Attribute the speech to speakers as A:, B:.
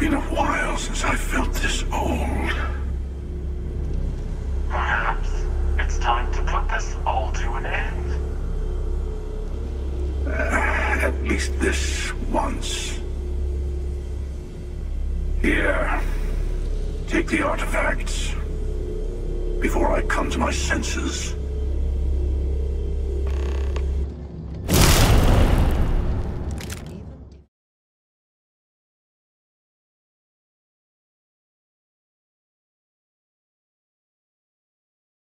A: been a while since I felt this old.
B: Perhaps it's time to put this all to an end.
A: At least this once. Here. Take the artifacts. Before I come to my senses.